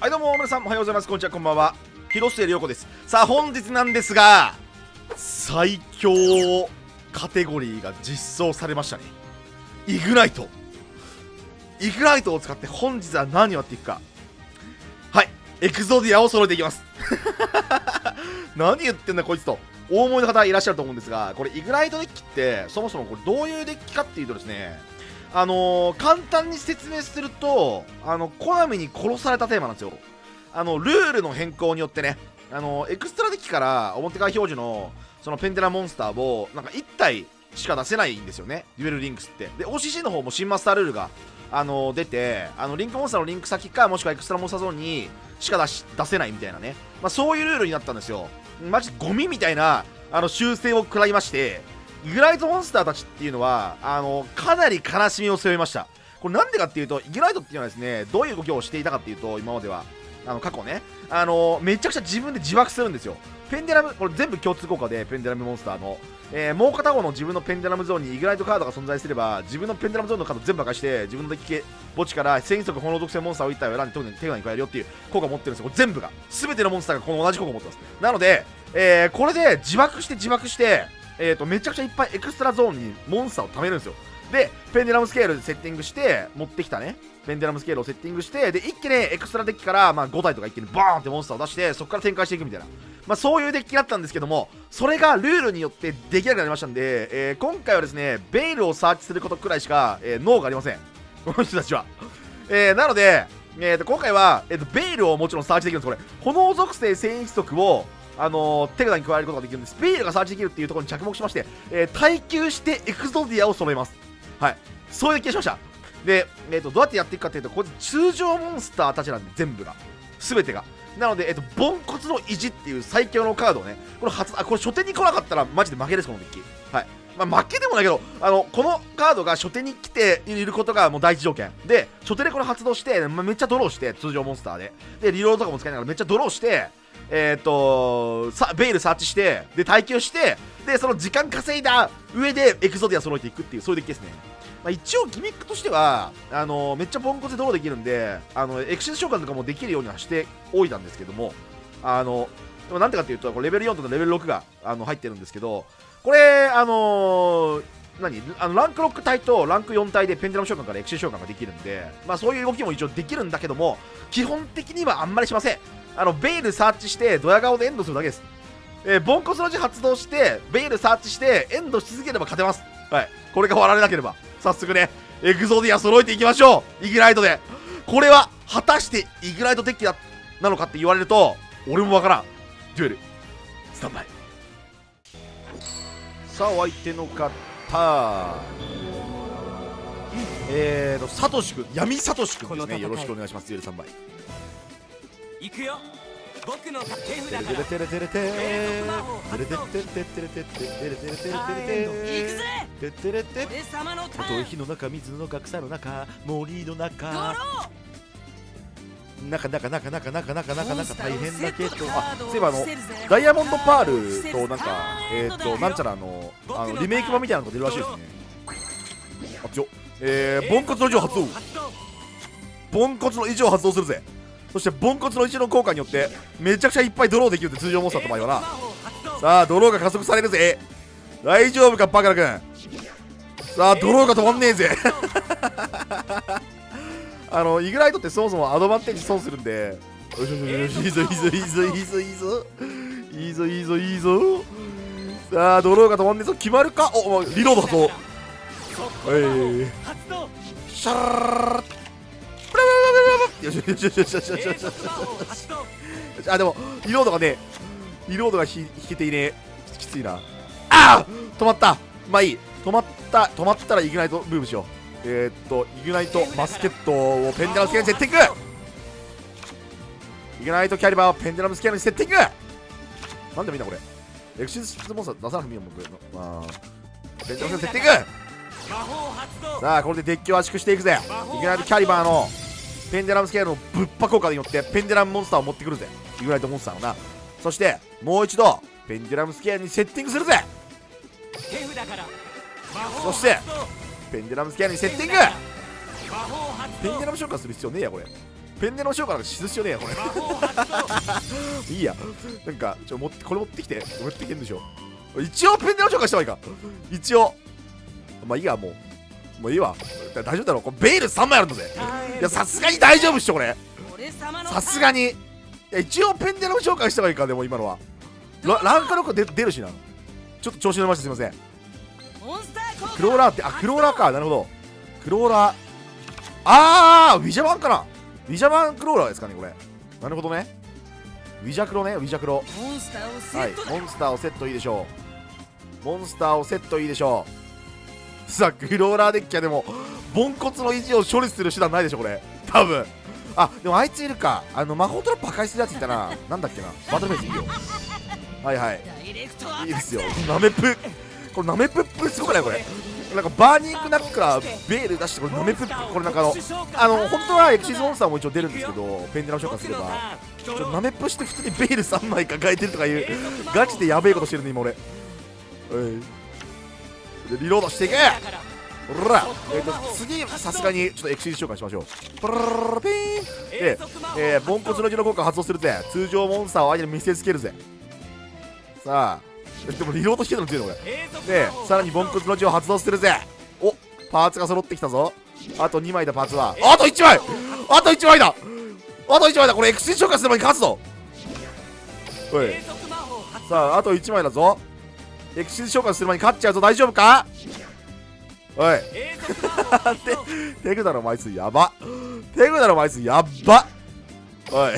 はいどうも皆さん。おはようございます。こんにちは。こんばんは。広末涼子です。さあ本日なんですが最強カテゴリーが実装されましたね。イグナイト。イグナイトを使って本日は何をやっていくか。はいエクゾディアを揃えていきます。何言ってんだこいつと。大思いの方いらっしゃると思うんですがこれイグナイトデッキってそもそもこれどういうデッキかっていうとですねあのー、簡単に説明するとあのコナミに殺されたテーマなんですよ。あのルールの変更によってね。あのエクストラデッキから表側表示のそのペンデラモンスターをなんか1体しか出せないんですよね。デュエルリンクスって。で OCC の方も新マスタールールがあの出てあのリンクモンスターのリンク先かもしくはエクストラモンスターゾーンにしか出し出せないみたいなね、まあ、そういうルールになったんですよ。マジゴミみたいなあの修正を食らいましてグライトモンスターたちっていうのはあのかなり悲しみを背負いました。これなんでかっていうとイグライトっていうのはですねどういう動きをしていたかっていうと今までは。あの過去ね。あのめちゃくちゃ自分で自爆するんですよ。ペンデラムこれ全部共通効果でペンデラムモンスターの、えー、もう片方の自分のペンデラムゾーンにイグライトカードが存在すれば自分のペンデラムゾーンのカード全部破壊して自分のデッキ墓地から戦速炎属性モンスターを1体を選んで特に手札に加えるよっていう効果を持ってるんですよ。これ全部が。全てのモンスターがこの同じ効果を持ってます。なので、えー、これで自爆して自爆してえーと、めちゃくちゃいっぱいエクストラゾーンにモンスターを貯めるんですよ。でペンデュラムスケールでセッティングして持ってきたね。ペンデュラムスケールをセッティングしてで一気にエクストラデッキから、まあ、5体とか一気にバーンってモンスターを出してそこから展開していくみたいな、まあ、そういうデッキだったんですけどもそれがルールによってできなくなりましたんで、えー、今回はですねベイルをサーチすることくらいしか、えー、能がありません。この人たちは、えー、なので、えーと、今回は、えーと、ベイルをもちろんサーチできるんです。これ炎属性戦士族をあのー、手札に加えることができるんです。ベイルがサーチできるっていうところに着目しまして、えー、耐久してエクゾディアを揃えます。はい。そういう気がしました。で、えーと、どうやってやっていくかっていうと、これ通常モンスターたちなんで、全部が。すべてが。なので、えっ、ー、と、ボンコツの意地っていう最強のカードをね、これ初、あ、これ初手に来なかったらマジで負けです、このデッキ。はい。まあ、負けでもないけど、あの、このカードが初手に来ていることがもう第一条件。で、初手でこれ発動して、まあ、めっちゃドローして、通常モンスターで。で、リロードとかも使いながらめっちゃドローして、えっ、ー、とさベイルサーチしてで耐久してでその時間稼いだ上でエクゾディア揃えていくっていうそういうデッキですね、まあ、一応ギミックとしてはあのめっちゃポンコツでドローできるんであのエクシス召喚とかもできるようにはしておいたんですけどもあのでもなんでかっていうとこれレベル4とかレベル6があの入ってるんですけどこれあのー、何あのランク6体とランク4体でペンデラム召喚からエクシス召喚ができるんで、まあ、そういう動きも一応できるんだけども基本的にはあんまりしません。あのベイルサーチしてドヤ顔でエンドするだけです。えー、ポンコツの意地発動してベイルサーチしてエンドし続ければ勝てます。はい。これが割られなければ。早速ねエクゾディア揃えていきましょう。イグナイトで。これは果たしてイグナイトデッキだなのかって言われると俺もわからん。デュエル。スタンバイ。さあお相手の方。えーとサトシ君。闇サトシ君ですね。よろしくお願いします。デュエルスタンバイ行くよ。僕の手札から。テレテレテレテテレテレテレテレテレテレテレテレテレテレテテレテ太い火の中水の中草の中森の中中中中中中中中中大変な系統あそういえばあのダイヤモンドパールとなんかえっとなんちゃらのあのリメイク版みたいなのが出るらしいですねあっちょえー、ボンコツの以上発動ボンコツの以上発動するぜそしてボンコツの1の効果によってめちゃくちゃいっぱいドローできるって通常モンスターと場合はな。さあドローが加速されるぜ。大丈夫かバカラ君。さあドローが止まんねえぜ。あのイグライトってそもそもアドバンテージ損するんで。よしよしよしいいぞいいぞいいぞいいぞ。いいぞいいぞいいぞ。いいぞさあドローが止まんねえぞ。決まるか？おリロード発動はい。シャーよしよしよしよしよしよしよしよしあでもリロードがねリロードが引けていねえきついなああ止まったまあいい止まった止まったらイグナイトブームしようえー、っとイグナイトバスケットをペンデラムスケールにセッティングイグナイトキャリバーをペンデラムスケールにセッティングなんでもいいんだこれエクシスモンスター出さなくてもいいもんまあペンデラムスケールセッティングさあこれでデッキを圧縮していくぜイグナイトキャリバーのペンデラムスケールのぶっ破効果によってペンデラムモンスターを持ってくるぜ。イグライトモンスターをな。そしてもう一度ペンデラムスケールにセッティングするぜ。そしてペンデラムスケールにセッティング。ペンデラム召喚する必要ねえやこれ。ペンネの塩か死ぬ必要ねえやこれ。いいや。なんかちょ持ってこれ持ってきて。持ってきてんでしょ。一応ペンネの紹介した方がいいか。一応。まあいいやもう。もういいわ。大丈夫だろ。これベイル3枚あるんだぜいやさすがに大丈夫っしょこれ。さすがに。一応ペンネの紹介した方がいいかでも今のは。ラランカ6出出るしな。ちょっと調子乗りました。すいません。クローラーってあクローラーか。なるほど。クローラー。あーウィジャマンかな。ウィジャマンクローラーですかねこれ。なるほどね。ウィジャクロねウィジャクロ。はいモンスターをセットいいでしょう。モンスターをセットいいでしょうさあクローラーデッキはでもボンコツの意地を処理する手段ないでしょこれ。多分。あでもあいついるか。あの魔法トラップ破壊するやついたな。なんだっけな。バトルフェイスいいよ。はいはい。いいですよ。ナメプこれナメプップすごくないこれ。なんかバーニングナックラーベール出してこれナメプップこれなんかあのあの本当はエクシズモンスターも一応出るんですけどペンデラム召喚すればちょナメプして普通にベール3枚抱えてるとかいうガチでやべえことしてるね今俺。おいでリロードしていけ。ほら。えっ、と次さすがにちょっとエクシーズ召喚しましょう。ピンで、えー、ボンコツの字の効果発動するぜ通常モンスターを相手に見せつけるぜさあでもリロードしてるの強いのこれでさらにボンコツの字を発動してるぜおパーツが揃ってきたぞあと2枚だパーツはあと1枚あと1枚だあと1枚だこれエクシーズ召喚する前に勝つぞおいさああと1枚だぞエクシズ召喚する前に勝っちゃうぞ。大丈夫か？おい。テグだろお前あいつやば。テグだろお前あいつやっば。おい。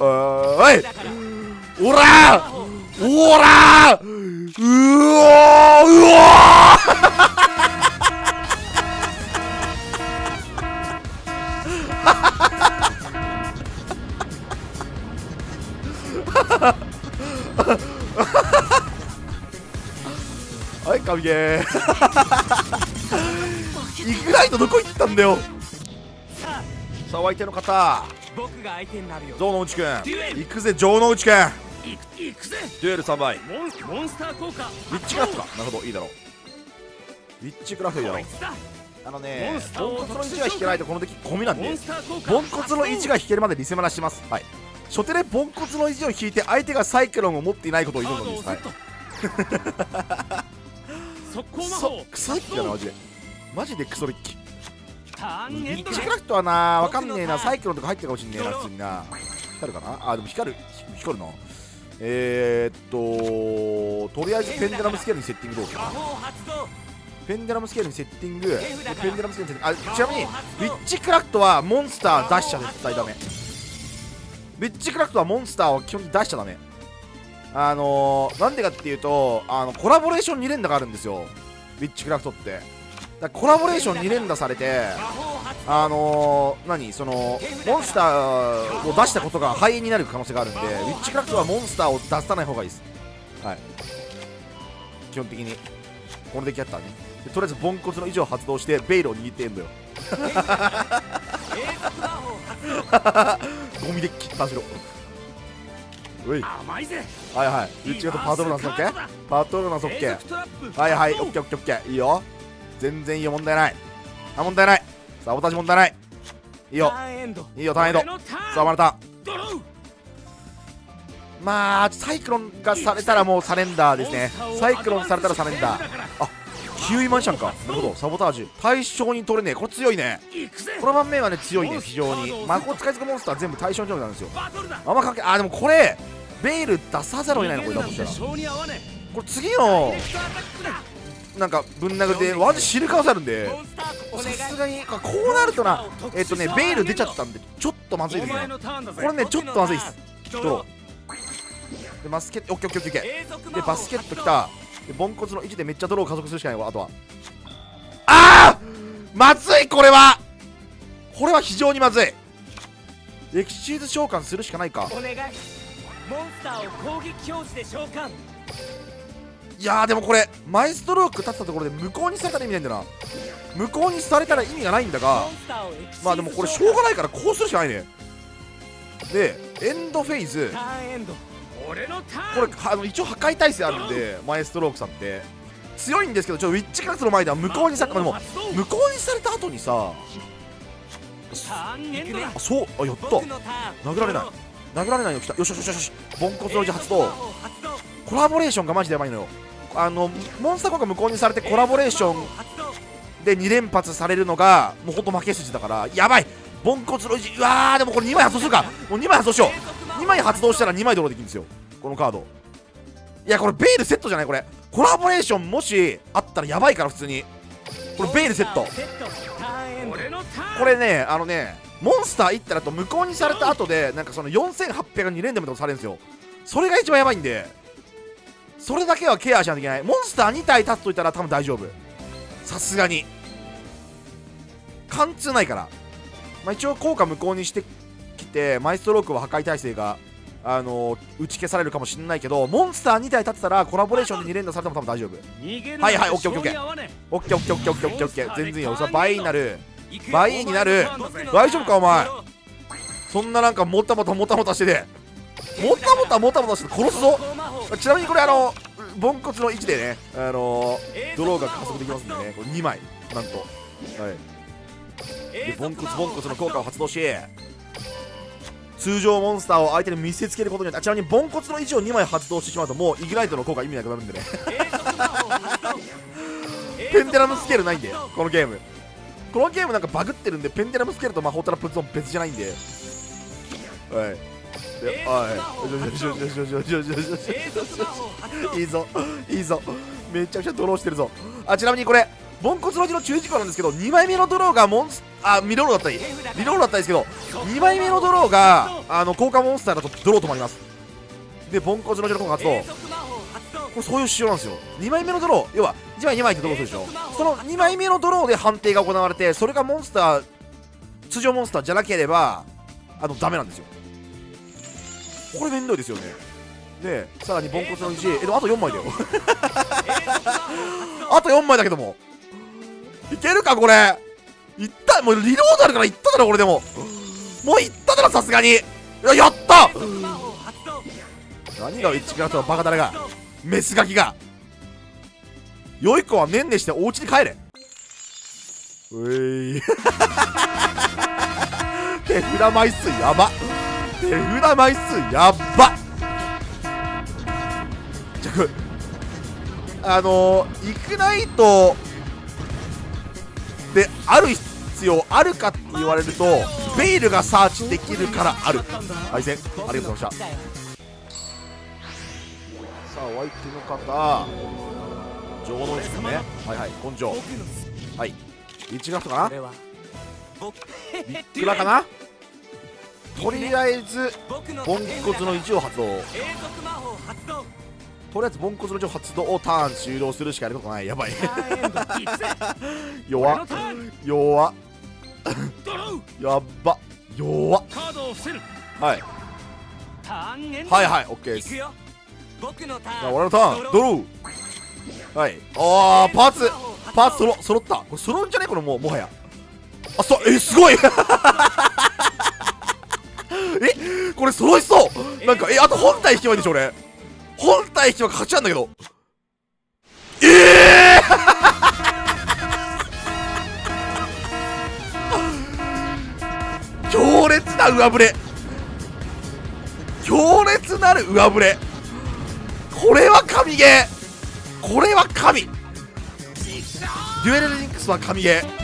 おい。おらおらうおー。うお はい神ゲー。イグライトどこ行ったんだよ？さあ相手の方。僕が相手になるよ。城之内くん。行くぜ城之内くん。行くぜ。デュエル3枚モンモンスター効果。ウィッチクラフトか。なるほどいいだろう。ウィッチクラフトいいだろう。あのねボンコツの位置が引けないとこの敵ゴミなんモでボンコツの位置が引けるまでリセマラします。はい初手でボンコツの位置を引いて相手がサイクロンを持っていないことを祈るのですはい。速攻魔そ法クソリッキだなマジで。マジでクソリッキクラフトはなわかんねえなサイクロンとか入ってるかもしんねえな普通にな。光るかな？あでも光る。光るなえー、っととりあえずペンデラムスケールにセッティングどうかな。ペンデラムスケールにセッティング。でペンデラムスケールにセッティングあちなみにウィッチクラフトはモンスター出しちゃ絶対ダメウィッチクラフトはモンスターを基本に出しちゃダメ。あのー、なんでかっていうとあのコラボレーション2連打があるんですよ。ウィッチクラフトって。だコラボレーション2連打されてあのー、何？そのモンスターを出したことが肺炎になる可能性があるんでウィッチクラフトはモンスターを出さない方がいいです。はい。基本的に。このデッキやったらね。でとりあえずボンコツの以上発動してベイルを握ってんのよ。ゴミデッキ出しろう。い。甘いぜ。はいはい。ウィッチクラフトパトローナオッケーパトローナオッケーはいはい。オッケーオッケーオッケー。いいよ。全然いいよ問題ない。あ問題ない。サボタージ問題ない。いいよ。いいよターンエンドさあマルタドロー。まあサイクロンがされたらもうサレンダーですね。サイクロンされたらサレンダー。あキウイマンシャンか。なるほど。サボタージュ。対象に取れねえ。これ強いね。この盤面はね強いね。非常に。魔法使い付けモンスター全部対象上なんですよ。あんま関係あでもこれベイル出さざるを得ないのこれだとしたらこれ次えのなんかぶん殴りでワンシルカわさるんでさすがにこうなるとなえっとねベイル出ちゃったんでちょっとまずいですね。これねちょっとまずいっす。ドロでバスケットオッケーオッケーオッケー。でバスケットきた。でボンコツの位置でめっちゃドローを加速するしかないわあとは。ああまずいこれは！これは非常にまずい。エクシーズ召喚するしかないか。お願い。モンスターを攻撃表示で召喚。いやーでもこれマイストローク立ったところで無効にされたら意味ないんだな。無効にされたら意味がないんだが。まあでもこれしょうがないからこうするしかないね。でエンドフェイズ。ターンエンドこれあの一応破壊耐性あるんでマイストロークさんって。強いんですけどちょっとウィッチクラスの前では無効にされたでも無効にされた後にさあそうあやった。殴られない。殴られないの来た。よしよしよしよし。ボンコツの字発動。発動コラボレーションがマジでやばいのよ。あのモンスター効果無効にされてコラボレーションで2連発されるのがもうほんと負け筋だから。やばい。ボンコツの字うわーでもこれ2枚発動するか。もう2枚発動しよう2枚発動したら2枚ドローできるんですよ。このカード。いやこれベールセットじゃない？これ。コラボレーションもしあったらやばいから普通に。これベールセット。これねあのねモンスター1体だと無効にされた後でなんかその4800が2連ダメとかされるんですよ。それが一番やばいんで。それだけはケアしないといけない。モンスター2体立つといたら多分大丈夫。さすがに。貫通ないから、まあ、一応効果無効にしててマイストロークは破壊耐性があの打ち消されるかもしれないけどモンスター2体立ってたらコラボレーションで2連打されても多分大丈夫。はいはいオッケーオッケー。オッケーーオッケーオッケーオッケーオッケーオッケー。全然いいよ。そ倍になる。ー倍になる。大丈夫かお前。そんななんかもたもたもたもたしてて。もたもたもたもたしてて殺すぞ。ちなみにこれあのボンコツの位置でねあのドローが加速できますんでね。これ2枚。なんと。はい。でボンコツボンコツの効果を発動し通常モンスターを相手に見せつけることによってあちらにボンコツの維持を2枚発動してしまうともうイグライトの効果意味なくなるんでね。ペンテラムスケールないんでこのゲーム。このゲームなんかバグってるんでペンテラムスケールと魔法トラップゾーン別じゃないんで。はい。おい。よしよしよしよしよしよしよしいいぞ。いいぞ。めちゃくちゃドローしてるぞ。あちなみにこれボンコツの字の注意事項なんですけど2枚目のドローがモンスあミロールだったりリロールだったんですけど2枚目のドローがあの効果モンスターだとドロー止まります。でボンコツの字の効果発動これそういう仕様なんですよ。2枚目のドロー要は1枚2枚ってドローするでしょ。その2枚目のドローで判定が行われてそれがモンスター通常モンスターじゃなければあのダメなんですよ。これめんどいですよね。でさらにボンコツの1えでもあと4枚だよ。あと4枚だけども。いけるかこれ。いったもうリロードあるからいっただろこれでも。もういっただろさすがに。ややった。何がウィッチクラフトのバカだれが。メスガキが。良い子はねんねしてお家に帰れ。うい。手札枚数やば。手札枚数やっばあこれあのー、イクナイトである必要あるかって言われるとベイルがサーチできるからある。敗戦。ありがとうございました。さあお相手の方。情能ですね。はいはい。根性。はい。リッチガフトかな？ビックラかな？とりあえずボンコツの1を発動。とりあえずボンコツの1を発動をターン終了するしかやることない。やばい。弱っ。弱っ。やっば。弱っ。はい。はいはいオッケーですじゃあ俺のターン。ドローはい。あーパーツ。パーツそろ揃った。これ揃うんじゃね？これもうもはや。あそう。えすごい。え？これ揃いそう。なんかえあと本体引けばいいでしょ俺本体引けば勝ちなんだけど。ええー、強烈な上振れ。強烈なる上振れ。これは神ゲー。これは神。デュエルリンクスは神ゲー。